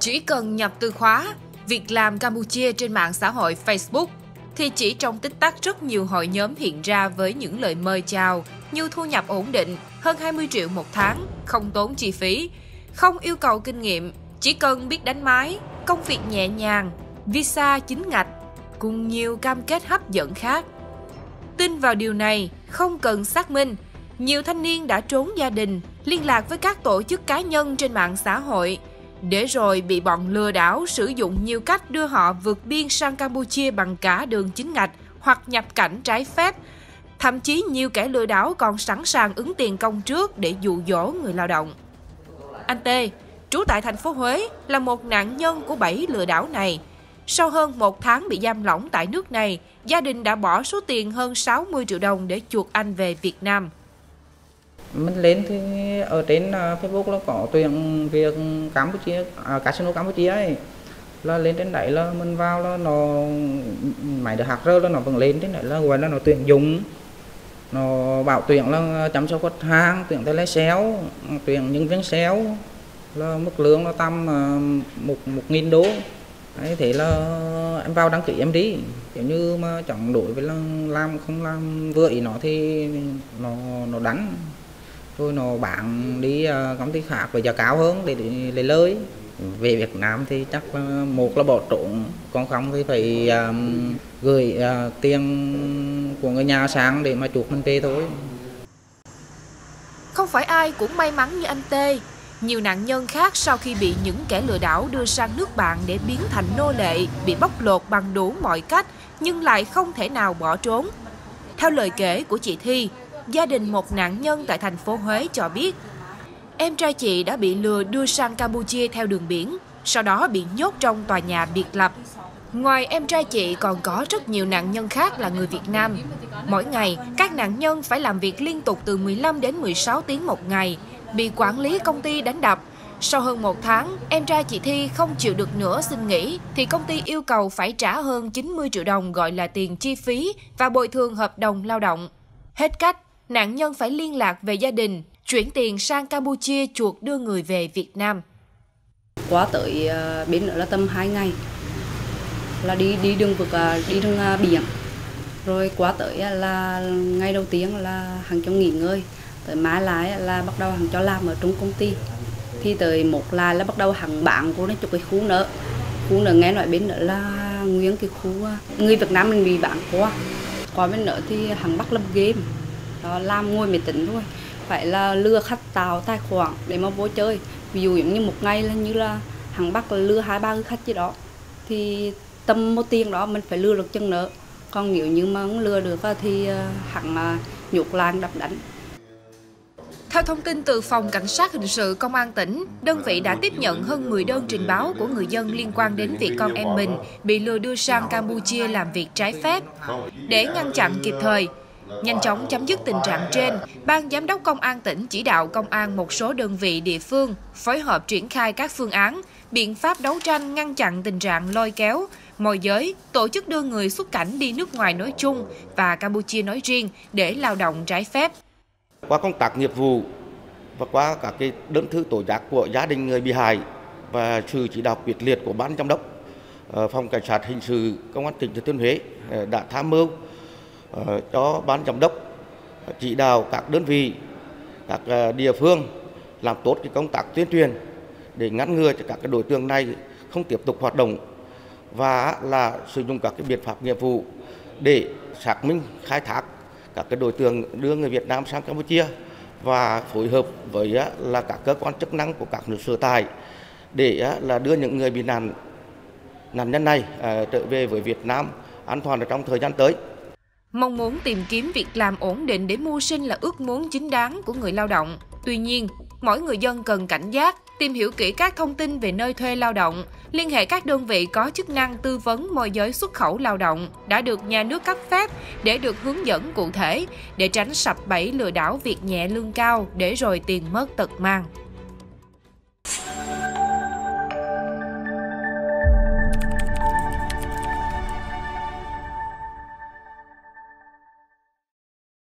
Chỉ cần nhập từ khóa việc làm Campuchia trên mạng xã hội Facebook thì chỉ trong tích tắc rất nhiều hội nhóm hiện ra với những lời mời chào như thu nhập ổn định, hơn 20 triệu một tháng, không tốn chi phí, không yêu cầu kinh nghiệm, chỉ cần biết đánh máy, công việc nhẹ nhàng, visa chính ngạch, cùng nhiều cam kết hấp dẫn khác. Tin vào điều này, không cần xác minh, nhiều thanh niên đã trốn gia đình, liên lạc với các tổ chức cá nhân trên mạng xã hội, để rồi bị bọn lừa đảo sử dụng nhiều cách đưa họ vượt biên sang Campuchia bằng cả đường chính ngạch hoặc nhập cảnh trái phép. Thậm chí nhiều kẻ lừa đảo còn sẵn sàng ứng tiền công trước để dụ dỗ người lao động. Anh T, trú tại thành phố Huế, là một nạn nhân của bảy lừa đảo này. Sau hơn một tháng bị giam lỏng tại nước này, gia đình đã bỏ số tiền hơn 60 triệu đồng để chuộc anh về Việt Nam mình lên thì ở trên à, Facebook nó có tuyển việc Campuchia à, casino Campuchia ấy. Là lên trên đấy là mình vào là nó máy được hạt rơ là nó vẫn lên trên đấy là gọi là nó tuyển dụng. Nó bảo tuyển là chăm sóc khách hàng tuyển tay lái xéo, tuyển nhân viên xéo, là mức lương nó tầm à, một một nghìn đô. Đấy thế là em vào đăng ký em đi. Kiểu như mà chẳng đổi với là làm không làm vừa ý nó thì nó nó đánh tôi nó bạn đi ờ, công ty khác với giá cao hơn để, để lấy lời về Việt Nam thì chắc ờ, một là bỏ trốn còn không thì phải um, gửi uh, tiền của người nhà sang để mà chuộc mình về thôi. Không phải ai cũng may mắn như anh Tê nhiều nạn nhân khác sau khi bị những kẻ lừa đảo đưa sang nước bạn để biến thành nô lệ bị bóc lột bằng đủ mọi cách nhưng lại không thể nào bỏ trốn. Theo lời kể của chị Thi gia đình một nạn nhân tại thành phố Huế cho biết, em trai chị đã bị lừa đưa sang Campuchia theo đường biển, sau đó bị nhốt trong tòa nhà biệt lập. Ngoài em trai chị còn có rất nhiều nạn nhân khác là người Việt Nam. Mỗi ngày, các nạn nhân phải làm việc liên tục từ 15 đến 16 tiếng một ngày, bị quản lý công ty đánh đập. Sau hơn một tháng, em trai chị Thi không chịu được nữa xin nghỉ, thì công ty yêu cầu phải trả hơn 90 triệu đồng gọi là tiền chi phí và bồi thường hợp đồng lao động. Hết cách, nạn nhân phải liên lạc về gia đình, chuyển tiền sang Campuchia chuộc đưa người về Việt Nam. Quá tới à, bên nữa là tầm 2 ngày là đi đi đường vực à, đi đường à, biển. Rồi quá tới là ngày đầu tiên là hàng cho nghỉ ngơi tới má lái là bắt đầu hàng cho làm ở trong công ty. Thì tới một lại là bắt đầu hàng bạn của nó chụp cái khu nữa khu nữa nghe nói bên nữa là nguyên cái khu người Việt Nam mình bị bạn qua. Qua bên nữa thì hàng bắt lâm game đó làm ngồi máy tính thôi phải là lừa khách tạo tài khoản để mà vô chơi. Ví dụ giống như một ngày là như là hàng bắc là lừa hai ba khách gì đó thì tầm một tiền đó mình phải lừa được chân nữa. Còn nếu như mà không lừa được thì ờ, hẳn nhục lan đập đánh. Theo thông tin từ Phòng Cảnh sát Hình sự Công an tỉnh, đơn vị đã tiếp nhận hơn 10 đơn trình báo của người dân liên quan đến việc con em mình bị lừa đưa sang Campuchia làm việc trái phép. Để ngăn chặn kịp thời, Nhanh chóng chấm dứt tình trạng trên, Ban Giám đốc Công an tỉnh chỉ đạo công an một số đơn vị địa phương phối hợp triển khai các phương án, biện pháp đấu tranh ngăn chặn tình trạng lôi kéo, môi giới, tổ chức đưa người xuất cảnh đi nước ngoài nói chung và Campuchia nói riêng để lao động trái phép. Qua công tác nghiệp vụ và qua các cái đơn thư tổ giác của gia đình người bị hại và sự chỉ đạo quyết liệt của ban giám đốc ờ, phòng cảnh sát hình sự công an tỉnh thừa thiên huế ờ, đã tham mưu Ờ, cho ban giám đốc chỉ đạo các đơn vị, các ờ, địa phương làm tốt cái công tác tuyên truyền để ngăn ngừa cho các cái đối tượng này không tiếp tục hoạt động và là sử dụng các cái biện pháp nghiệp vụ để xác minh, khai thác các cái đối tượng đưa người Việt Nam sang Campuchia và phối hợp với là các cơ quan chức năng của các nước sở tại để là đưa những người bị nạn nạn nhân này ờ, trở về với Việt Nam an toàn ở trong thời gian tới. Mong muốn tìm kiếm việc làm ổn định để mưu sinh là ước muốn chính đáng của người lao động. Tuy nhiên, mỗi người dân cần cảnh giác, tìm hiểu kỹ các thông tin về nơi thuê lao động, liên hệ các đơn vị có chức năng tư vấn môi giới xuất khẩu lao động đã được nhà nước cấp phép để được hướng dẫn cụ thể để tránh sập bẫy lừa đảo việc nhẹ lương cao để rồi tiền mất tật mang.